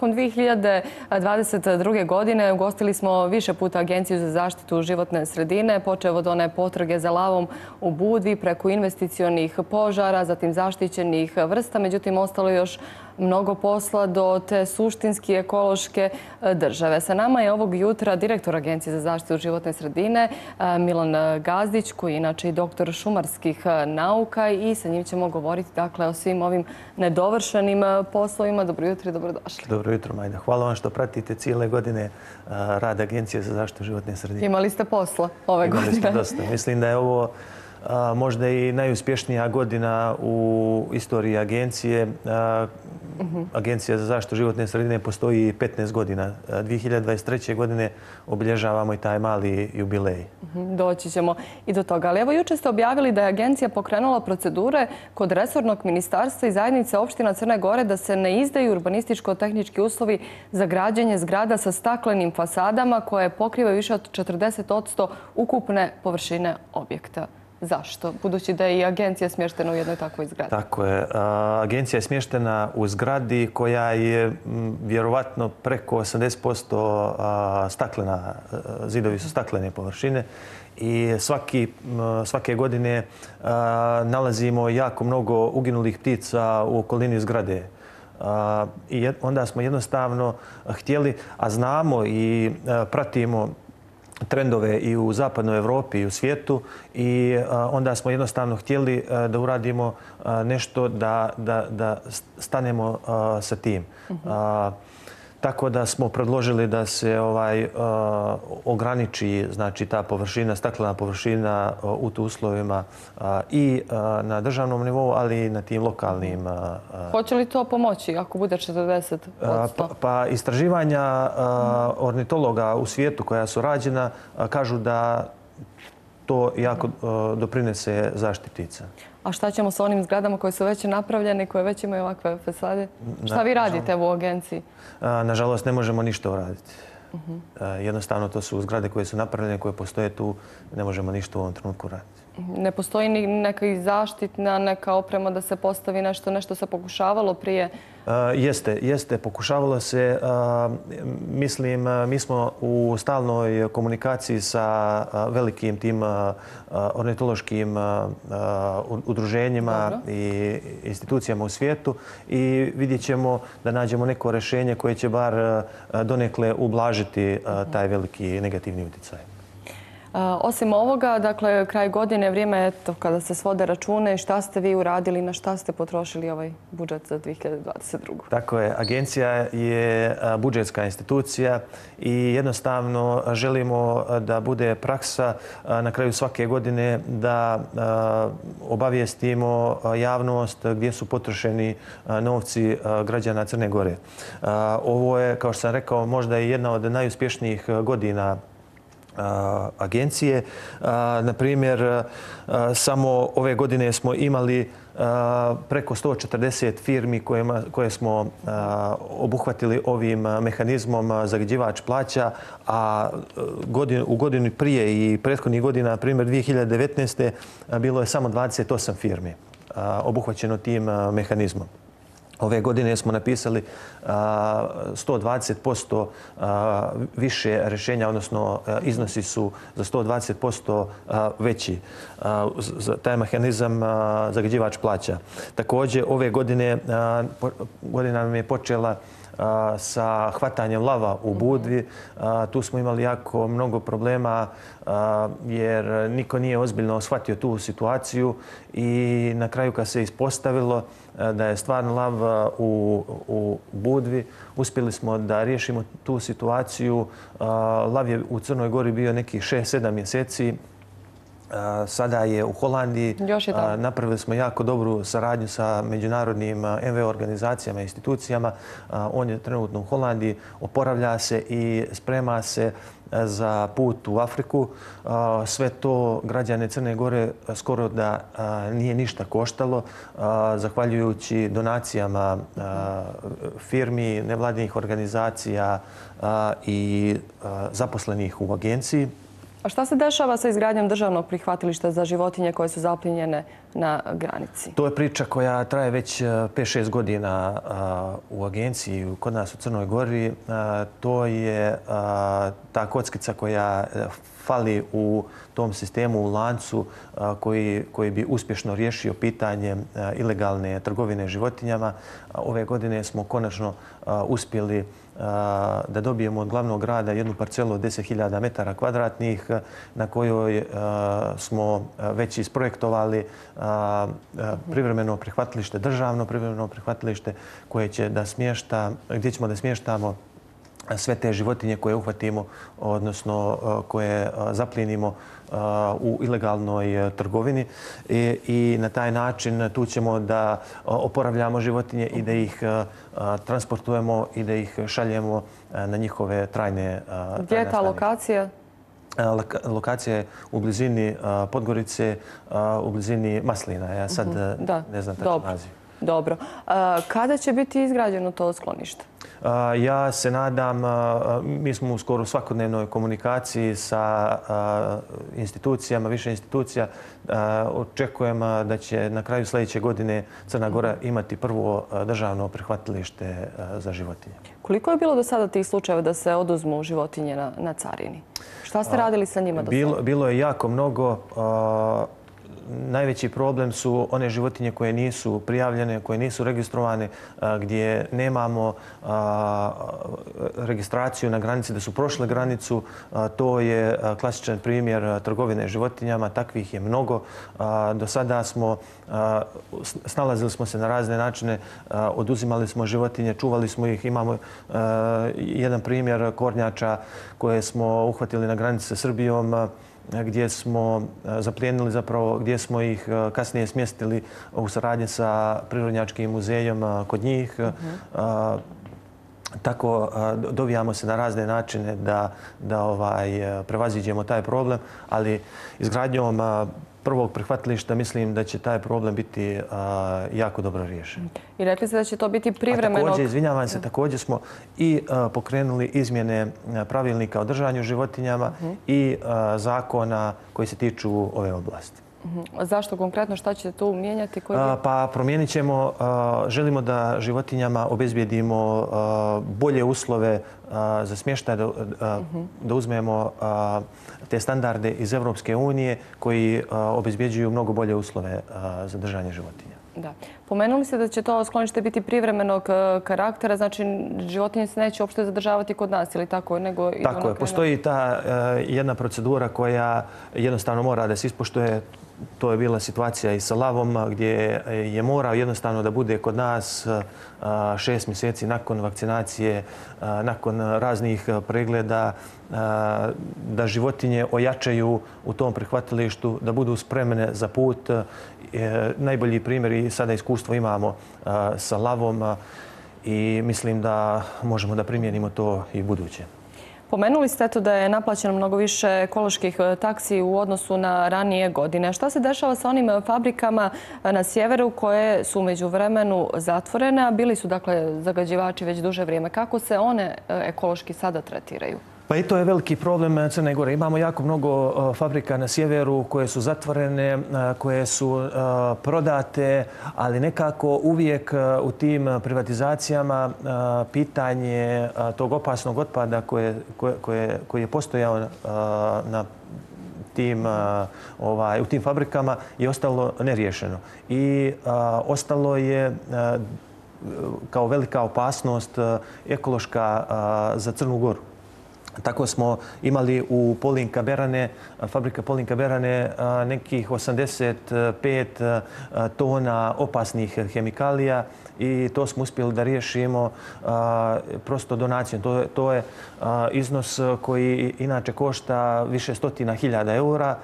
tokom 2022. godine ugostili smo više puta Agenciju za zaštitu životne sredine, počeo od one potrage za lavom u Budvi preko investicionih požara, zatim zaštićenih vrsta. Međutim, ostalo još mnogo posla do te suštinski ekološke e, države. Sa nama je ovog jutra direktor Agencije za zaštitu životne sredine e, Milan Gazdić, koji je inače i doktor šumarskih e, nauka i sa njim ćemo govoriti dakle, o svim ovim nedovršenim poslovima. Dobro jutro i dobrodošli. Dobro jutro, Majda. Hvala vam što pratite cijele godine rad Agencije za zaštitu životne sredine. Imali ste posla ove godine. Imali ste dosta. Mislim da je ovo možda i najuspješnija godina u istoriji agencije. Agencija za zaštitu životne sredine postoji 15 godina. 2023. godine obilježavamo i taj mali jubilej. Mhm, doći ćemo i do toga. Ali evo, juče ste objavili da je agencija pokrenula procedure kod resornog ministarstva i zajednice opština Crne Gore da se ne izdaju urbanističko-tehnički uslovi za građenje zgrada sa staklenim fasadama koje pokrivaju više od 40 ukupne površine objekta. Zašto? Budući da je i agencija smještena u jednoj takvoj zgradi. Tako je. Agencija je smještena u zgradi koja je vjerovatno preko 80% staklena. E, zidovi su staklene površine i svake godine nalazimo jako mnogo uginulih ptica u okolini zgrade. I onda smo jednostavno htjeli, a znamo i e, pratimo trendove i u zapadnoj Evropi i u svijetu i onda smo jednostavno htjeli da uradimo nešto da stanemo sa tim. Tako da smo predložili da se ovaj ograniči znači ta površina, staklena površina u tu uslovima i na državnom nivou, ali i na tim lokalnim. Hoće li to pomoći ako bude 40%? Pa, pa istraživanja ornitologa u svijetu koja su rađena kažu da to jako doprinese zaštitica. A šta ćemo sa onim zgradama koje su već napravljene, koje već imaju ovakve fasade? Šta vi radite u agenciji? Nažalost, ne možemo ništa uraditi. Mhm. Jednostavno, to su zgrade koje su napravljene, koje postoje tu. Ne možemo ništa u ovom trenutku raditi. Ne postoji ni neka zaštitna, neka oprema da se postavi nešto, nešto se pokušavalo prije? Jeste, jeste. Pokušavalo se. Mislim, mi smo u stalnoj komunikaciji sa velikim tim ornitološkim udruženjima i institucijama u svijetu i vidjet ćemo da nađemo neko rešenje koje će bar donekle ublažiti taj veliki negativni utjecaj. Eh, osim ovoga, dakle, kraj godine, vrijeme je to kada se svode račune. Šta ste vi uradili, na šta ste potrošili ovaj budžet za 2022. Tako je. Agencija je eh, budžetska institucija i jednostavno želimo eh, da bude praksa na kraju svake godine da obavijestimo javnost gdje su potrošeni novci građana Crne Gore. Ovo je, kao što sam rekao, možda i jedna od najuspješnijih godina agencije. Na primjer, samo ove godine smo imali preko 140 firmi koje smo obuhvatili ovim mehanizmom zagađivač plaća, a u godini prije i prethodnih godina, na primjer 2019. bilo je samo 28 firmi obuhvaćeno tim mehanizmom. Ove godine smo napisali 120% više rešenja, odnosno iznosi su za 120% veći. Taj mehanizam zagađivač plaća. Također, ove godine godina nam je počela sa hvatanjem lava u Budvi. Tu smo imali jako mnogo problema jer niko nije ozbiljno shvatio tu situaciju i na kraju kad se ispostavilo E, da je stvarno lav u Budvi, uspjeli smo da riješimo tu situaciju. E, lav je u Crnoj Gori bio nekih 6-7 mjeseci Sada je u Holandiji. Napravili smo jako dobru saradnju sa međunarodnim MV organizacijama i institucijama. On je trenutno u Holandiji, oporavlja se i sprema se za put u Afriku. Sve to građane Crne Gore skoro da nije ništa koštalo. Zahvaljujući donacijama firmi, nevladinih organizacija i zaposlenih u agenciji, A šta se dešava sa izgradnjom državnog prihvatilišta za životinje koje su zaplinjene na granici. To je priča koja traje već eh, 5-6 godina eh, u agenciji kod nas u Crnoj Gori. Eh, to je ta kockica koja fali u tom sistemu, u lancu koji, koji bi uspješno riješio pitanje ilegalne trgovine životinjama. Ove godine smo konačno uspjeli da dobijemo od glavnog grada jednu parcelu od 10.000 metara kvadratnih na kojoj smo već isprojektovali privremeno prihvatilište, državno privremeno prihvatilište koje će da smješta, gdje ćemo da smještamo sve te životinje koje uhvatimo, odnosno koje zaplijenimo u ilegalnoj trgovini i na taj način tu ćemo da oporavljamo životinje i da ih transportujemo i da ih šaljemo na njihove trajne. Gdje je ta lokacija? Lokacija je u blizini Podgorice, u blizini Maslina. Ja sad mhm. ne znam tako naziv. Dobro. Kada će biti izgrađeno to sklonište? Ja se nadam, mi smo u skoro svakodnevnoj komunikaciji sa institucijama, više institucija. Očekujem da će na kraju sljedeće godine Crna Gora imati prvo državno prihvatilište za životinje. Koliko je bilo do sada tih slučajeva da se oduzmu životinje na carini? Šta ste radili sa njima do sada? Bilo je jako mnogo najveći problem su one životinje koje nisu prijavljene, koje nisu registrovane, gdje nemamo registraciju na granici, da su prošle granicu. To je klasičan primjer trgovine životinjama. Takvih je mnogo. Do sada smo snalazili smo se na razne načine, oduzimali smo životinje, čuvali smo ih. Imamo jedan primjer kornjača koje smo uhvatili na granici sa Srbijom gdje smo e, zaplijenili zapravo, gdje smo ih e, kasnije smjestili u saradnje sa Prirodnjačkim muzejom e, kod njih. Tako dovijamo se na razne načine da, da ovaj, prevaziđemo taj problem, ali izgradnjom prvog prihvatilišta mislim da će taj problem biti jako dobro riješen. I rekli ste da će to biti privremeno... Također, izvinjavam se, također smo i pokrenuli izmjene pravilnika o držanju životinjama mhm. i zakona koji se tiču ove oblasti. Mhm. Zašto konkretno? Šta ćete tu mijenjati? Pa promijenit ćemo, želimo da životinjama obezbijedimo bolje uslove za smještaj, mhm. da uzmemo te standarde iz Evropske unije koji obezbijeđuju mnogo bolje uslove za držanje životinja. Da. Pomenuli ste da će to sklonište biti privremenog karaktera, znači životinje se neće uopšte zadržavati kod nas ili tako? Nego tako je. Postoji ta jedna procedura koja jednostavno mora da se ispoštuje to je bila situacija i sa lavom gdje je morao jednostavno da bude kod nas šest mjeseci nakon vakcinacije, nakon raznih pregleda, da životinje ojačaju u tom prihvatilištu, da budu spremne za put. E, najbolji primjer i sada iskustvo imamo sa lavom i mislim da možemo da primjenimo to i buduće. Pomenuli ste to da je naplaćeno mnogo više ekoloških e, taksi u odnosu na ranije godine. Šta se dešava sa onim fabrikama e, na sjeveru koje su među vremenu zatvorene, a bili su dakle zagađivači već duže vrijeme? Kako se one e, ekološki sada tretiraju? Pa i to je veliki problem Crne Gore. Imamo jako mnogo uh, fabrika na sjeveru koje su zatvorene, uh, koje su uh, prodate, ali nekako uvijek u tim privatizacijama pitanje tog opasnog otpada koje je postojao na tim, ovaj, u tim fabrikama je ostalo neriješeno. I ostalo je kao velika opasnost ekološka za Crnu Goru. Tako smo imali u Polinka Berane, fabrika Polinka Berane, nekih 85 tona opasnih hemikalija i to smo uspjeli da riješimo prosto donacijom. To, to je iznos koji inače košta više stotina hiljada eura.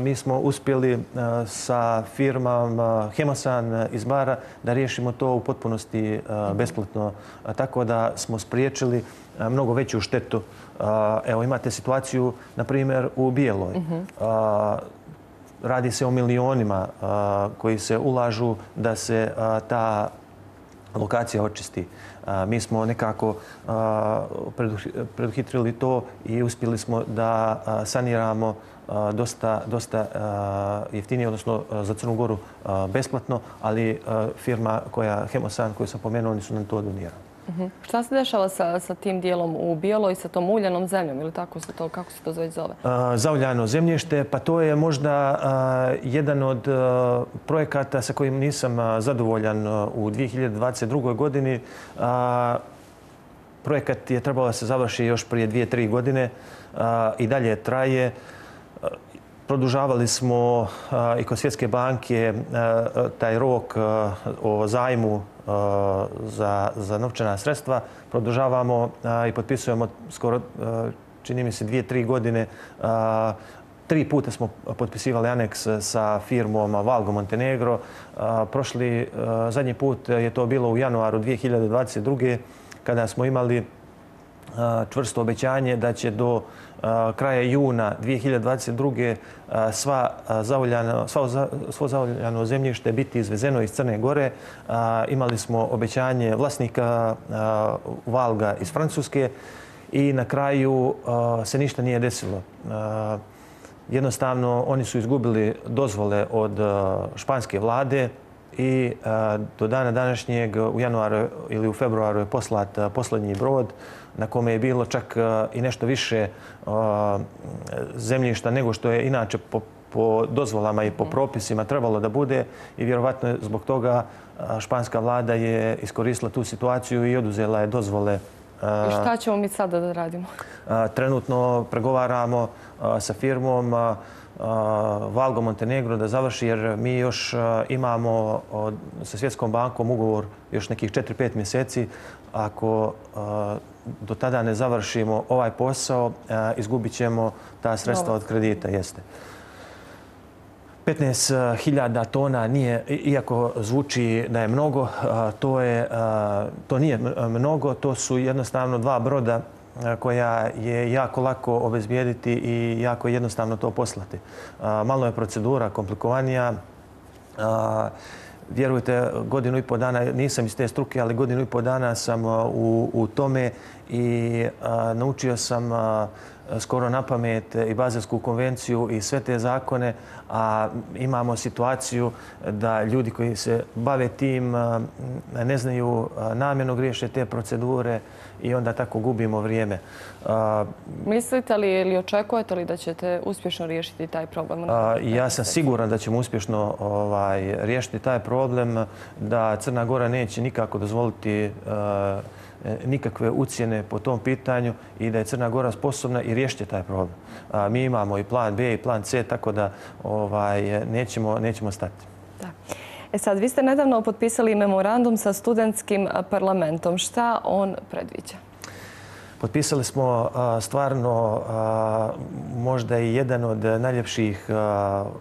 Mi smo uspjeli sa firmom Hemosan iz Bara da riješimo to u potpunosti besplatno. Tako da smo spriječili mnogo veću štetu. Evo, imate situaciju, na primjer, u Bijeloj. Mhm. Radi se o milionima koji se ulažu da se ta lokacija očisti. Mi smo nekako preduhitrili to i uspjeli smo da saniramo dosta, dosta jeftinije, odnosno za Crnu Goru besplatno, ali firma koja, Hemosan, koju sam pomenuo, oni su nam to donirali. Mhm. Šta se dešava sa, sa tim dijelom u Bijelo i sa tom uljanom zemljom ili tako se to, kako se to već zove? Zauljano zemljište, pa to je možda jedan od projekata sa kojim nisam zadovoljan u 2022. godini. Projekat je trebalo da se završi još prije dvije, tri godine i dalje traje. Produžavali smo i kod Svjetske banke taj rok o zajmu Eh, za, za novčana sredstva. Produžavamo eh, i potpisujemo skoro, eh, čini mi se, dvije, tri godine. Tri puta smo potpisivali aneks sa firmom Valgo Montenegro. Prošli zadnji put je to bilo u januaru 2022. kada smo imali čvrsto obećanje da će do kraja juna 2022. sva zavoljano, svo zavoljano zemljište biti izvezeno iz Crne Gore. Imali smo obećanje vlasnika Valga iz Francuske i na kraju se ništa nije desilo. Jednostavno, oni su izgubili dozvole od španske vlade i do dana današnjeg u januaru ili u februaru je poslat poslednji brod na kome je bilo čak i nešto više zemljišta nego što je inače po, po dozvolama i po mhm. propisima trebalo da bude i vjerovatno zbog toga španska vlada je iskoristila tu situaciju i oduzela je dozvole. I šta ćemo mi sada da radimo? Trenutno pregovaramo sa firmom Valgo Montenegro da završi jer mi još imamo sa Svjetskom bankom ugovor još nekih 4-5 mjeseci. Ako do tada ne završimo ovaj posao, izgubit ćemo ta sredstva od kredita. Jeste. 15.000 tona nije, iako zvuči da je mnogo, to, je, to nije mnogo. To su jednostavno dva broda koja je jako lako obezbijediti i jako jednostavno to poslati. Malo je procedura komplikovanija. Vjerujte, godinu i po dana, nisam iz te struke, ali godinu i po dana sam u, u tome i naučio sam skoro na pamet i Bazelsku konvenciju i sve te zakone, a imamo situaciju da ljudi koji se bave tim ne znaju namjerno griješe te procedure i onda tako gubimo vrijeme. Mislite li ili očekujete li da ćete uspješno riješiti taj problem? Ja sam siguran da ćemo uspješno ovaj, riješiti taj problem, da Crna Gora neće nikako dozvoliti nikakve ucijene po tom pitanju i da je Crna Gora sposobna i riješiti taj problem. Mi imamo i plan B i plan C, tako da ovaj, nećemo, nećemo stati. Da. E sad, vi ste nedavno potpisali memorandum sa studentskim parlamentom. Šta on predviđa? Potpisali smo stvarno možda i jedan od najljepših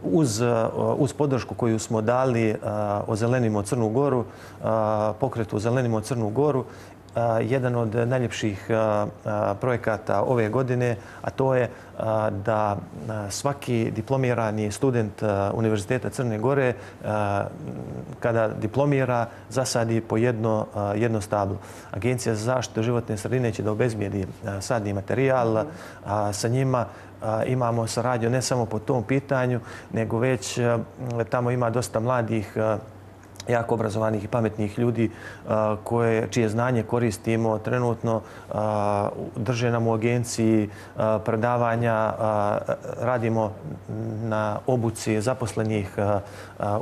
uz, uz podršku koju smo dali o Zelenimo Crnu Goru, pokretu Zelenimo Crnu Goru jedan od najljepših projekata ove godine, a to je da svaki diplomirani student Univerziteta Crne Gore kada diplomira zasadi po jedno, jedno stablo. Agencija za zaštitu životne sredine će da obezbijedi sadni materijal. Sa njima imamo saradnju ne samo po tom pitanju, nego već tamo ima dosta mladih jako obrazovanih i pametnih ljudi koje, čije znanje koristimo trenutno, drže nam u agenciji predavanja, radimo na obuci zaposlenih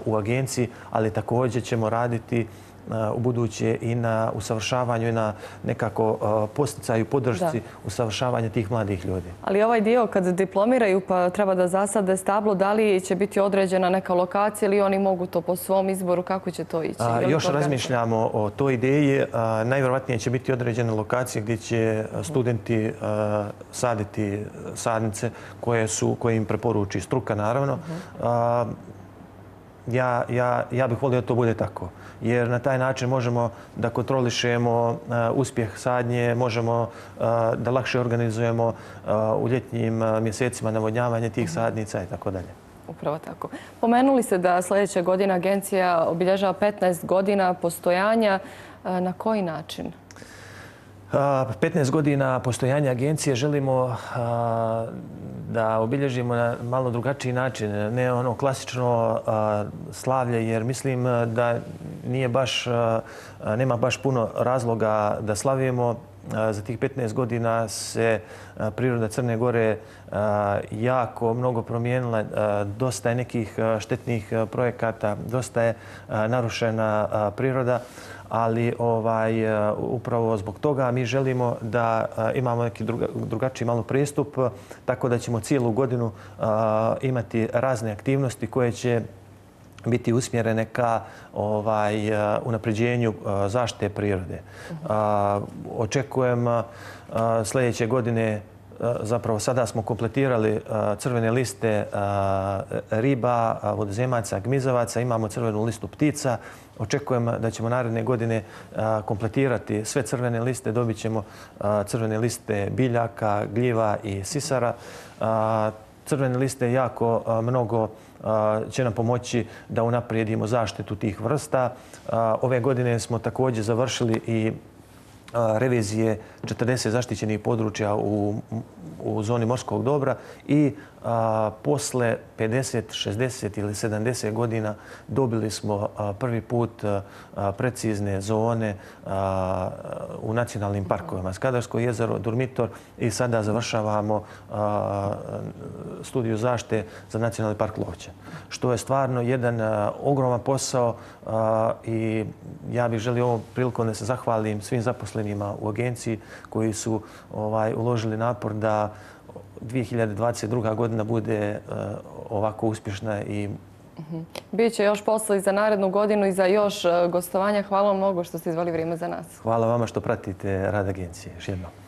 u agenciji, ali također ćemo raditi u buduće i na usavršavanju i na nekako posticaju podržci usavršavanja tih mladih ljudi. Ali ovaj dio kad diplomiraju pa treba da zasade stablo, da li će biti određena neka lokacija ili oni mogu to po svom izboru, kako će to ići? Još razmišljamo o toj ideji. Najvjerovatnije će biti određene lokacije gdje će studenti saditi sadnice koje, su, koje im preporuči struka, naravno. Ja, ja, ja bih volio da to bude tako jer na taj način možemo da kontrolišemo uh, uspjeh sadnje, možemo uh, da lakše organizujemo uh, u ljetnjim mjesecima navodnjavanje tih sadnica i tako dalje. Upravo tako. Pomenuli se da sljedeće godine agencija obilježava 15 godina postojanja. Na koji način? 15 godina postojanja agencije želimo da obilježimo na malo drugačiji način, ne ono klasično slavlje, jer mislim da nije baš, nema baš puno razloga da slavimo. Za tih 15 godina se priroda Crne Gore jako mnogo promijenila. Dosta je nekih štetnih projekata, dosta je narušena priroda ali ovaj, upravo zbog toga mi želimo da imamo neki drugačiji malo pristup, tako da ćemo cijelu godinu imati razne aktivnosti koje će biti usmjerene ka ovaj, unapređenju zaštite prirode. Očekujem sljedeće godine zapravo sada smo kompletirali crvene liste riba, vodozemaca, gmizavaca, imamo crvenu listu ptica. Očekujem da ćemo naredne godine kompletirati sve crvene liste. Dobit ćemo crvene liste biljaka, gljiva i sisara. Crvene liste jako mnogo će nam pomoći da unaprijedimo zaštitu tih vrsta. Ove godine smo također završili i revizije 40 zaštićenih područja u, u zoni morskog dobra i posle 50, 60 ili 70 godina dobili smo prvi put precizne zone u nacionalnim parkovima. Skadarsko jezero, Durmitor i sada završavamo studiju zašte za nacionalni park Lovća. Što je stvarno jedan ogroman posao i ja bih želio ovom prilikom da se zahvalim svim zaposlenima u agenciji koji su ovaj, uložili napor da 2022. godina bude e, ovako uspješna i mhm. Biće još posla i za narednu godinu i za još e, gostovanja. Hvala vam mnogo što ste izvali vrijeme za nas. Hvala vama što pratite rad agencije. Još jedno.